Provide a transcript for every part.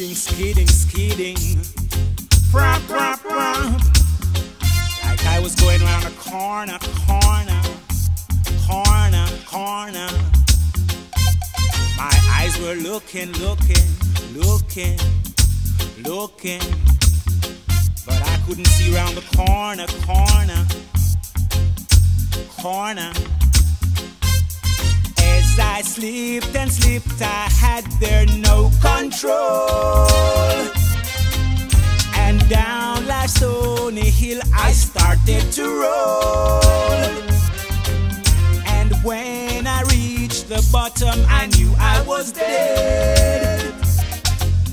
skidding, skidding, skidding. Frap, frap, frap. Like I was going around a corner, corner, corner, corner. My eyes were looking, looking, looking, looking. But I couldn't see around the corner, corner, corner. As I slipped and slipped, I had there no control. And down like Stony Hill, I started to roll. And when I reached the bottom, I knew I was dead.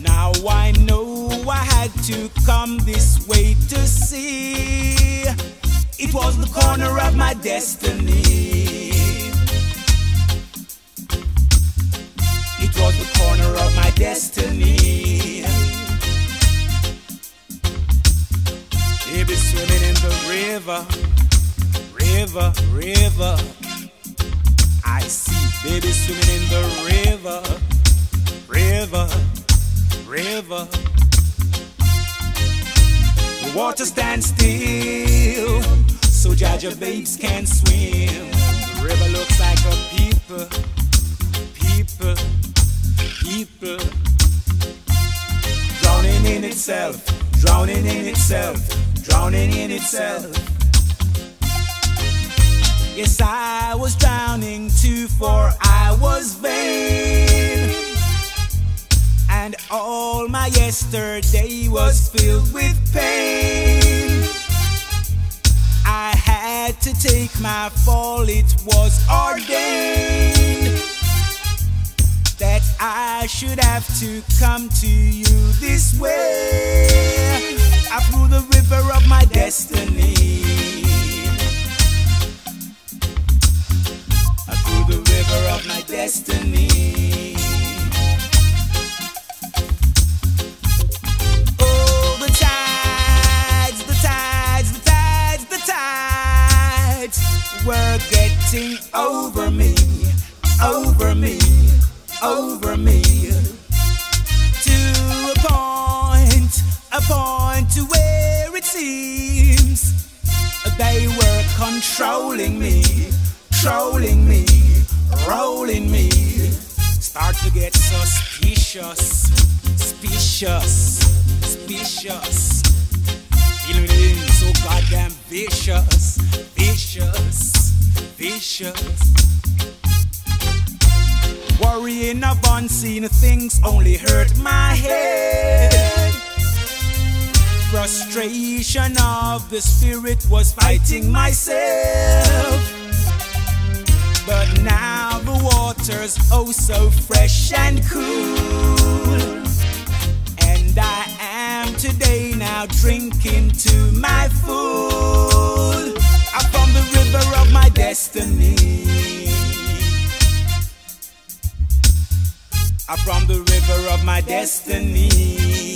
Now I know I had to come this way to see. It was the corner of my destiny. Destiny. Baby swimming in the river, river, river. I see baby swimming in the river, river, river. The water stands still, so Jaja babes can swim. The river looks like a people, people, people. Drowning in itself, drowning in itself, drowning in itself. Yes, I was drowning too, for I was vain. And all my yesterday was filled with pain. I had to take my fall, it was ordained I should have to come to you this way. Up through the river of my destiny. Up through the river of my destiny. Oh, the tides, the tides, the tides, the tides were getting over me, over me, over me. To a point, a point to where it seems they were controlling me, trolling me, rolling me. Start to get suspicious, suspicious, suspicious. Feeling so goddamn vicious, vicious, vicious. Worrying of unseen things only hurt my head. Frustration of the spirit was fighting myself. But now the water's oh so fresh and cool. And I am today now drinking to my full. Up from the river of my destiny. From the river of my destiny.